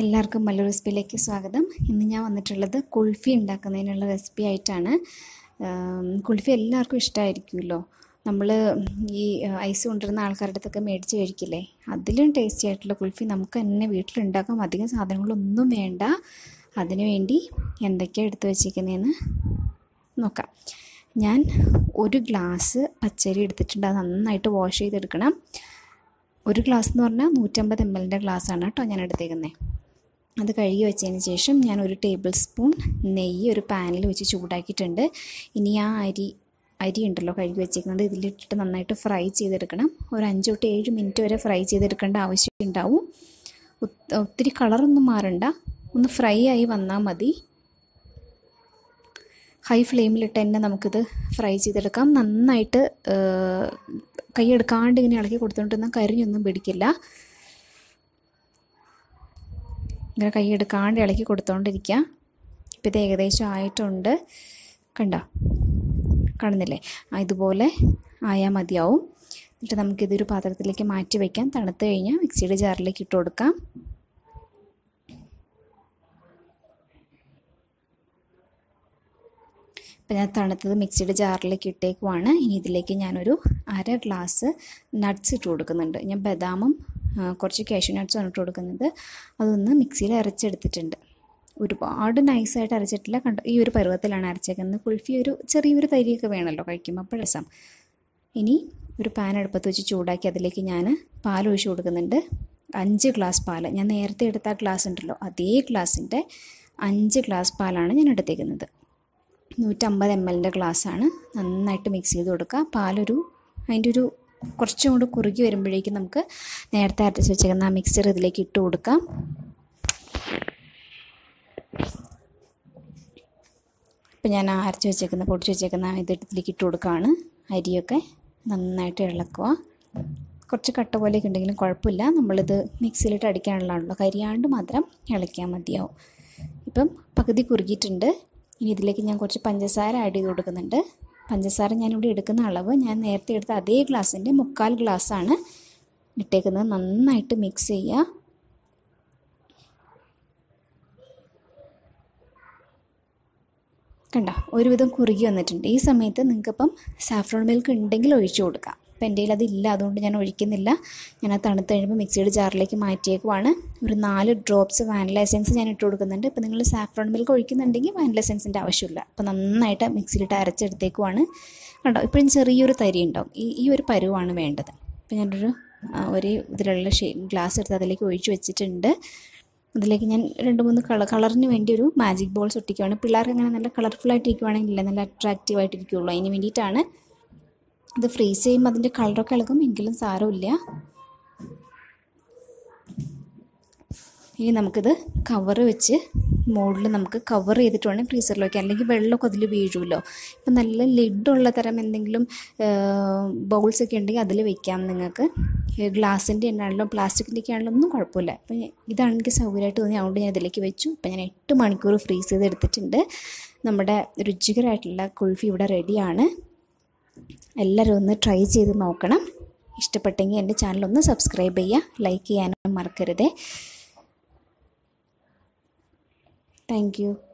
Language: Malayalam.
എല്ലാവർക്കും മല്ലു റെസിപ്പിയിലേക്ക് സ്വാഗതം. ഇന്ന് ഞാൻ വന്നിട്ടുള്ളത് കുൾഫി ഉണ്ടാക്കുന്നതിനുള്ള റെസിപ്പി ആയിട്ടാണ്. കുൾഫി എല്ലാവർക്കും ഇഷ്ടമായിരിക്കുമല്ലോ നമ്മൾ ഈ ഐസ് കൊണ്ടുവരുന്ന ആൾക്കാരുടെ അടുത്തൊക്കെ മേടിച്ച് കഴിക്കില്ലേ? അതിലും ടേസ്റ്റി ആയിട്ടുള്ള കുൾഫി നമുക്ക് തന്നെ വീട്ടിലുണ്ടാക്കാം. അധികം സാധനങ്ങളൊന്നും വേണ്ട. അതിനുവേണ്ടി എന്തൊക്കെയാണ് എടുത്തു വച്ചിരിക്കുന്നതെന്ന് നോക്കാം. ഞാൻ ഒരു ഗ്ലാസ് പച്ചരി എടുത്തിട്ടുണ്ട്. അത് നന്നായിട്ട് വാഷ് ചെയ്തെടുക്കണം. ഒരു ഗ്ലാസ് എന്ന് പറഞ്ഞാൽ നൂറ്റമ്പത് എം എല്ലിന്റെ ആണ് കേട്ടോ ഞാൻ എടുത്തേക്കുന്നത് അത് കഴുകി വെച്ചതിന് ശേഷം ഞാൻ ഒരു ടേബിൾ സ്പൂൺ നെയ്യ് ഒരു പാനിൽ വെച്ച് ചൂടാക്കിയിട്ടുണ്ട്. ഇനി ആ അരി അരി ഉണ്ടല്ലോ കഴുകി വെച്ചേക്കുന്നത്. ഇതിലിട്ടിട്ട് നന്നായിട്ട് ഫ്രൈ ചെയ്തെടുക്കണം. ഒരു അഞ്ച് തൊട്ട് ഏഴ് മിനിറ്റ് വരെ ഫ്രൈ ചെയ്തെടുക്കേണ്ട ആവശ്യം ഉണ്ടാവും. ഒത്ത്- ഒത്തിരി കളറൊന്നും മാറണ്ട. ഒന്ന് ഫ്രൈ ആയി വന്നാൽ മതി. ഹൈ ഫ്ലെയിമിലിട്ട് തന്നെ നമുക്കിത് ഫ്രൈ ചെയ്തെടുക്കാം. നന്നായിട്ട് കൈ എടുക്കാണ്ട് ഇങ്ങനെ ഇളക്കി കൊടുത്തോണ്ടൊന്നും കരിഞ്ഞൊന്നും പിടിക്കില്ല. ഇങ്ങനെ കൈ കൈയെടുക്കാണ്ട് ഇളക്കി കൊടുത്തോണ്ടിരിക്കുക ഇപ്പം ഇത് ഏകദേശം ആയിട്ടുണ്ട്. കണ്ടോ? കാണുന്നില്ലേ? ഇതുപോലെ ആയാൽ മതിയാവും. എന്നിട്ട് നമുക്കിതൊരു പാത്രത്തിലേക്ക് മാറ്റി വയ്ക്കാം തണുത്ത് കഴിഞ്ഞാൽ മിക്സിയുടെ ജാറിലേക്ക് ഇട്ട് കൊടുക്കാം. ഇപ്പം ഞാൻ തണുത്തത് മിക്സിയുടെ ജാറിലേക്ക് ഇട്ടേക്കുവാണ്. ഇനി ഇതിലേക്ക് ഞാനൊരു അര ഗ്ലാസ് നട്ട്സ് ഇട്ട് കൊടുക്കുന്നുണ്ട്. ഞാൻ ബദാമും കുറച്ച് കാഷ്യൂ നട്ട്സും ഇട്ട് കൊടുക്കുന്നത്. അതൊന്ന് മിക്സിയിൽ അരച്ചെടുത്തിട്ടുണ്ട്. ഒരുപാട് നൈസായിട്ട് അരച്ചിട്ടില്ല. കണ്ട? ഈ ഒരു പരുവത്തിലാണ് അരച്ചേക്കുന്നത്. കുൽഫി ഒരു ചെറിയൊരു തരിയൊക്കെ വേണമല്ലോ കഴിക്കുമ്പോൾ. അപ്പോൾ രസം. ഇനി ഒരു പാൻ അടുപ്പത്ത് വെച്ച് ചൂടാക്കി അതിലേക്ക് ഞാൻ പാൽ ഒഴിച്ച് കൊടുക്കുന്നുണ്ട്. അഞ്ച് ഗ്ലാസ് പാൽ ഞാൻ നേരത്തെ എടുത്ത ഗ്ലാസ് ഉണ്ടല്ലോ. അതേ ഗ്ലാസിന്റെ അഞ്ച് ഗ്ലാസ് പാലാണ് ഞാൻ എടുത്തേക്കുന്നത്. നൂറ്റമ്പത് എം എല്ലിന്റെ ഗ്ലാസ്സാണ് നന്നായിട്ട് മിക്സ് ചെയ്ത് കൊടുക്കുക. പാലൊരു അതിന്റെ ഒരു കുറച്ചും കൂടി കുറുകി വരുമ്പോഴേക്കും നമുക്ക് നേരത്തെ അരച്ച് വെച്ചേക്കുന്ന ആ മിക്സർ ഇതിലേക്ക് ഇട്ട് കൊടുക്കാം. ഇപ്പം ഞാൻ അരച്ച് വെച്ചേക്കുന്ന പൊടിച്ച് വെച്ചേക്കുന്ന ഇത് ഇതിലേക്ക് ഇട്ട് കൊടുക്കുകയാണ്. അരിയൊക്കെ നന്നായിട്ട് ഇളക്കുക. കുറച്ച് കട്ട പോലെയൊക്കെ ഉണ്ടെങ്കിലും കുഴപ്പമില്ല. നമ്മളിത് മിക്സിയിലിട്ട് അടിക്കാനുള്ളതാണല്ലോ. കരിയാണ്ട് മാത്രം ഇളക്കിയാൽ മതിയാവും. ഇപ്പം പകുതി കുറുകിയിട്ടുണ്ട്. ഇനി ഇതിലേക്ക് ഞാൻ കുറച്ച് പഞ്ചസാര ആഡ് ചെയ്ത് കൊടുക്കുന്നുണ്ട്. പഞ്ചസാര ഞാനിവിടെ എടുക്കുന്ന അളവ് ഞാൻ നേരത്തെ എടുത്ത അതേ ഗ്ലാസ്സിന്റെ മുക്കാൽ ഗ്ലാസ്സാണ് ഇട്ടേക്കുന്നത്. നന്നായിട്ട് മിക്സ് ചെയ്യുക. കണ്ട? ഒരുവിധം കുറുകി വന്നിട്ടുണ്ട്. ഈ സമയത്ത് നിങ്ങൾക്കിപ്പം സാഫ്രോൺ മിൽക്ക് ഉണ്ടെങ്കിൽ ഒഴിച്ചു കൊടുക്കാം. അപ്പം എന്റെ കയ്യിൽ അതില്ല അതുകൊണ്ട് ഞാൻ ഒഴിക്കുന്നില്ല. ഞാൻ ആ തണുത്ത് കഴിയുമ്പോൾ മിക്സിയുടെ ജാറിലേക്ക് മാറ്റിയേക്കുവാണ്. ഒരു നാല് ഡ്രോപ്സ് വാനില എസെൻസ് ഞാൻ ഇട്ട് കൊടുക്കുന്നുണ്ട്. ഇപ്പം നിങ്ങൾ സാഫ്രോൺ മിൽക്ക് ഒഴിക്കുന്നുണ്ടെങ്കിൽ വാനില എസെൻസിന്റെ ആവശ്യമില്ല. അപ്പോൾ നന്നായിട്ട് മിക്സിയിലിട്ട് അരച്ചെടുത്തേക്കുവാണ്. കണ്ടോ ഇപ്പോഴും ചെറിയൊരു തരി ഉണ്ടാവും. ഈ ഈ ഒരു പരുവാണ് വേണ്ടത്. അപ്പോൾ ഞാനൊരു ഒരു ഇതിലുള്ള ഷേ ഗ്ലാസ് എടുത്ത് അതിലേക്ക് ഒഴിച്ച് വെച്ചിട്ടുണ്ട്. അതിലേക്ക് ഞാൻ രണ്ട് മൂന്ന് കളർ കളറിന് വേണ്ടി ഒരു മാജിക് ബോൾസ് ഒട്ടിക്കുകയാണ് പിള്ളേർക്ക് അങ്ങനെ നല്ല കളർഫുൾ ആയിട്ടിരിക്കുവാണെങ്കിൽ നല്ല അട്രാക്റ്റീവ് ആയിട്ടിരിക്കുകയുള്ളൂ അതിന് വേണ്ടിയിട്ടാണ് ഇത് ഫ്രീസ് ചെയ്യുമ്പോൾ അതിന്റെ കളറൊക്കെ ഇളകും എങ്കിലും സാരമില്ല. ഇനി നമുക്കിത് കവർ വെച്ച് മുകളിൽ നമുക്ക് കവർ ചെയ്തിട്ട് വേണം ഫ്രീസറിൽ വയ്ക്കാം അല്ലെങ്കിൽ വെള്ളമൊക്കെ അതിൽ വീഴുമല്ലോ ഇപ്പം നല്ല ലിഡുള്ള തരം എന്തെങ്കിലും ബൗൾസ് ഒക്കെ ഉണ്ടെങ്കിൽ അതിൽ വെക്കാം നിങ്ങൾക്ക്. ഗ്ലാസിന്റെ ആണെങ്കിലും പ്ലാസ്റ്റിക്കിന്റെ ഒക്കെ ആണെങ്കിലും ഒന്നും കുഴപ്പമില്ല. അപ്പം ഇതാണ് എനിക്ക് സൗകര്യമായിട്ട് തോന്നി അതുകൊണ്ട് ഞാൻ ഇതിലേക്ക് വെച്ചു. ഇപ്പം ഞാൻ എട്ട് മണിക്കൂർ ഫ്രീസ് ചെയ്ത് എടുത്തിട്ടുണ്ട് നമ്മുടെ രുചികരമായിട്ടുള്ള കുൾഫി ഇവിടെ റെഡിയാണ് എല്ലാവരും ഒന്ന് ട്രൈ ചെയ്ത് നോക്കണം. ഇഷ്ടപ്പെട്ടെങ്കിൽ എന്റെ ചാനൽ ഒന്ന് സബ്സ്ക്രൈബ് ചെയ്യുക. ലൈക്ക് ചെയ്യാനും മറക്കരുതേ. താങ്ക്